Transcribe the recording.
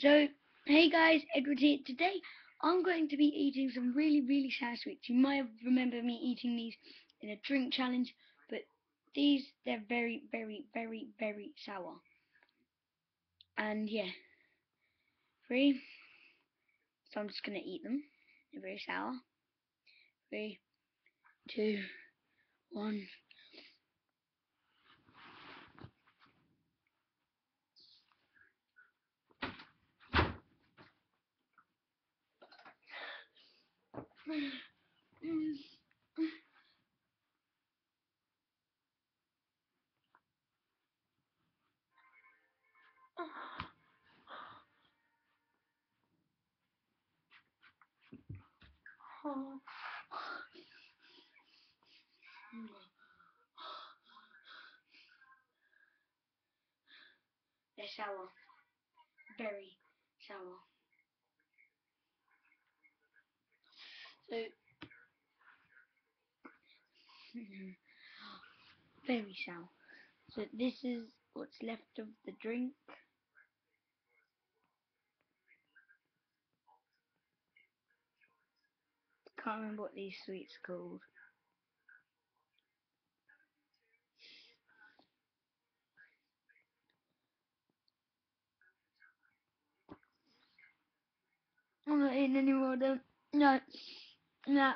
So, hey guys, Edward here. Today, I'm going to be eating some really, really sour sweets. You might remember me eating these in a drink challenge, but these, they're very, very, very, very sour. And yeah, three. So I'm just going to eat them. They're very sour. Three, two, one. Oh. They're. Very sour. So, very sour. So this is what's left of the drink. Can't remember what these sweets are called. I'm not eating anymore. Don't. No. No.